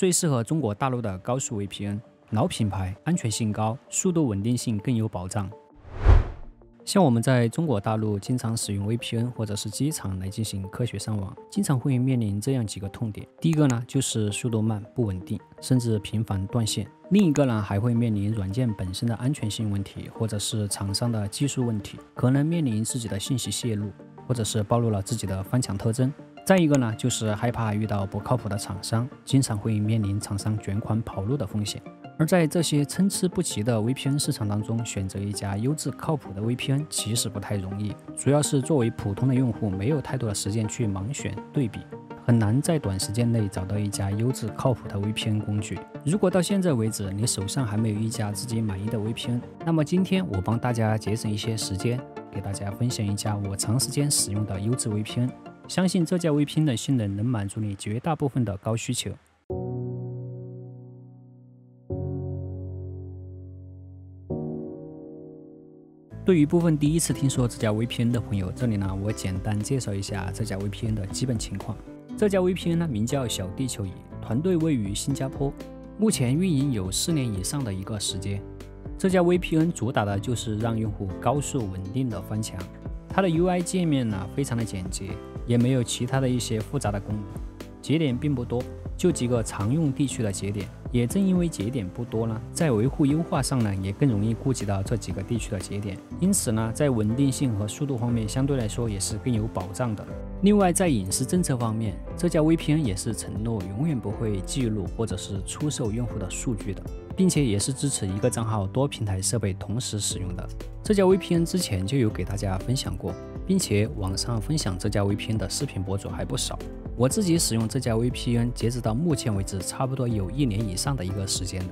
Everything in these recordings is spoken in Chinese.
最适合中国大陆的高速 VPN，老品牌，安全性高，速度稳定性更有保障。像我们在中国大陆经常使用 VPN 或者是机场来进行科学上网，经常会面临这样几个痛点。第一个呢，就是速度慢、不稳定，甚至频繁断线；另一个呢，还会面临软件本身的安全性问题，或者是厂商的技术问题，可能面临自己的信息泄露，或者是暴露了自己的翻墙特征。再一个呢，就是害怕遇到不靠谱的厂商，经常会面临厂商卷款跑路的风险。而在这些参差不齐的 VPN 市场当中，选择一家优质靠谱的 VPN 其实不太容易，主要是作为普通的用户，没有太多的时间去盲选对比，很难在短时间内找到一家优质靠谱的 VPN 工具。如果到现在为止你手上还没有一家自己满意的 VPN，那么今天我帮大家节省一些时间，给大家分享一家我长时间使用的优质 VPN，相信这家 VPN 的性能能满足你绝大部分的高需求。对于部分第一次听说这家 VPN 的朋友，这里呢我简单介绍一下这家 VPN 的基本情况。这家 VPN 呢名叫小地球仪，团队位于新加坡，目前运营有四年以上的一个时间。这家 VPN 主打的就是让用户高速稳定的翻墙。它的 UI 界面呢非常的简洁，也没有其他的一些复杂的功能，节点并不多，就几个常用地区的节点。也正因为节点不多呢，在维护优化上呢，也更容易顾及到这几个地区的节点，因此呢，在稳定性和速度方面相对来说也是更有保障的。另外，在隐私政策方面，这家 VPN 也是承诺永远不会记录或者是出售用户的数据的，并且也是支持一个账号多平台设备同时使用的。这家 VPN 之前就有给大家分享过，并且网上分享这家 VPN 的视频博主还不少。我自己使用这家 VPN，截止到目前为止，差不多有一年以上的一个时间了。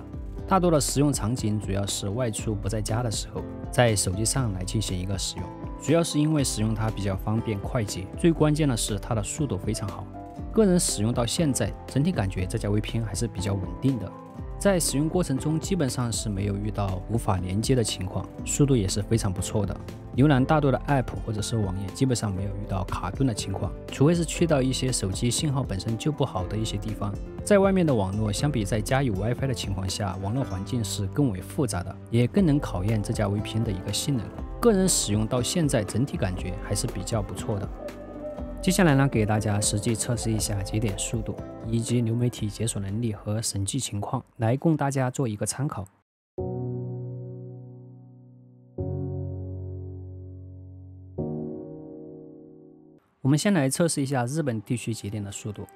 大多的使用场景主要是外出不在家的时候，在手机上来进行一个使用，主要是因为使用它比较方便快捷，最关键的是它的速度非常好。个人使用到现在，整体感觉这家 VPN 还是比较稳定的。在使用过程中，基本上是没有遇到无法连接的情况，速度也是非常不错的。浏览大多的 App 或者是网页，基本上没有遇到卡顿的情况，除非是去到一些手机信号本身就不好的一些地方。在外面的网络，相比在家有 WiFi 的情况下，网络环境是更为复杂的，也更能考验这家 VPN 的一个性能。个人使用到现在，整体感觉还是比较不错的。接下来呢，给大家实际测试一下节点速度，以及流媒体解锁能力和审计情况，来供大家做一个参考。我们先来测试一下日本地区节点的速度。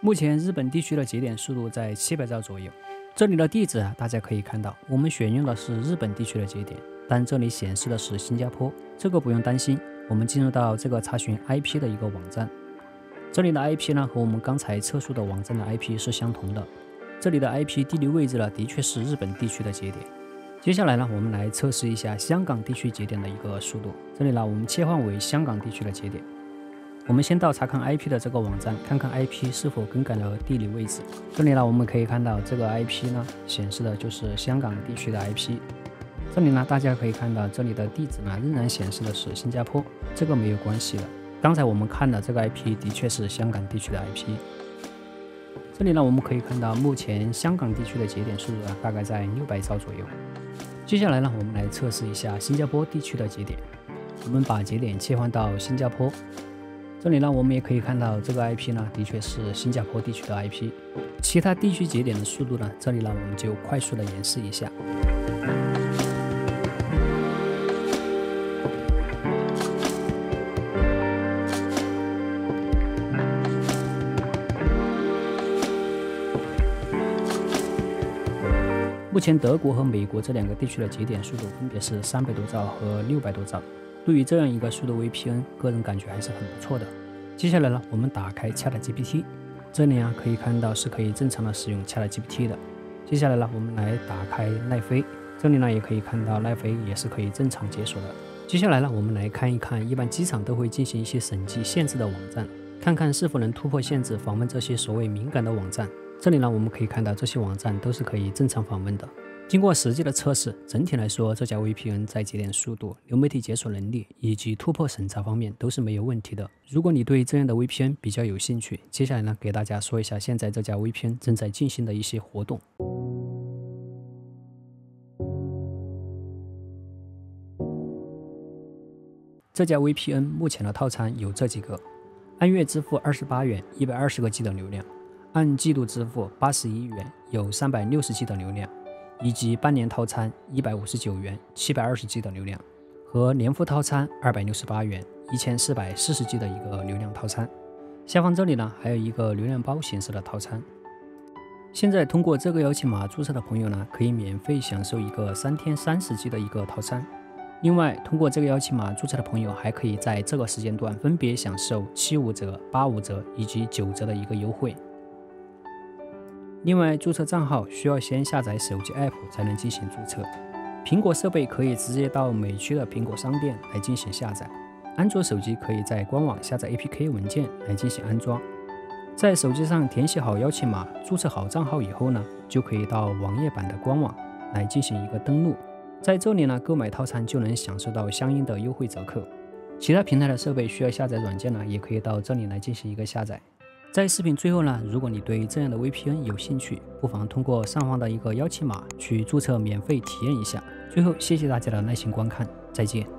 目前日本地区的节点速度在七百兆左右。这里的地址啊，大家可以看到，我们选用的是日本地区的节点。但这里显示的是新加坡，这个不用担心。我们进入到这个查询 IP 的一个网站，这里的 IP 呢和我们刚才测速的网站的 IP 是相同的。这里的 IP 地理位置呢的确是日本地区的节点。接下来呢，我们来测试一下香港地区节点的一个速度。这里呢，我们切换为香港地区的节点。我们先到查看 IP 的这个网站，看看 IP 是否更改了地理位置。这里呢，我们可以看到这个 IP 呢显示的就是香港地区的 IP。这里呢，大家可以看到，这里的地址呢仍然显示的是新加坡，这个没有关系的。刚才我们看的这个 IP 的确是香港地区的 IP。这里呢，我们可以看到，目前香港地区的节点速度呢大概在六百兆左右。接下来呢，我们来测试一下新加坡地区的节点。我们把节点切换到新加坡，这里呢，我们也可以看到这个 IP 呢的确是新加坡地区的 IP。其他地区节点的速度呢，这里呢我们就快速的演示一下。目前德国和美国这两个地区的节点速度分别是三百多兆和六百多兆。对于这样一个速度 VPN，个人感觉还是很不错的。接下来呢，我们打开 ChatGPT，这里啊可以看到是可以正常的使用 ChatGPT 的。接下来呢，我们来打开奈飞，这里呢也可以看到奈飞也是可以正常解锁的。接下来呢，我们来看一看一般机场都会进行一些审计限制的网站，看看是否能突破限制，访问这些所谓敏感的网站。这里呢，我们可以看到这些网站都是可以正常访问的。经过实际的测试，整体来说，这家 VPN 在节点速度、流媒体解锁能力以及突破审查方面都是没有问题的。如果你对这样的 VPN 比较有兴趣，接下来呢，给大家说一下现在这家 VPN 正在进行的一些活动。这家 VPN 目前的套餐有这几个：按月支付二十八元，一百二十个 G 的流量；按季度支付八十一元，有三百六十 G 的流量。以及半年套餐一百五十九元，七百二十 G 的流量，和年付套餐二百六十八元，一千四百四十 G 的一个流量套餐。下方这里呢，还有一个流量包形式的套餐。现在通过这个邀请码注册的朋友呢，可以免费享受一个三天三十 G 的一个套餐。另外，通过这个邀请码注册的朋友，还可以在这个时间段分别享受七五折、八五折以及九折的一个优惠。另外，注册账号需要先下载手机 App 才能进行注册。苹果设备可以直接到美区的苹果商店来进行下载，安卓手机可以在官网下载 APK 文件来进行安装。在手机上填写好邀请码，注册好账号以后呢，就可以到网页版的官网来进行一个登录，在这里呢购买套餐就能享受到相应的优惠折扣。其他平台的设备需要下载软件呢，也可以到这里来进行一个下载。在视频最后呢，如果你对这样的 VPN 有兴趣，不妨通过上方的一个邀请码去注册免费体验一下。最后，谢谢大家的耐心观看，再见。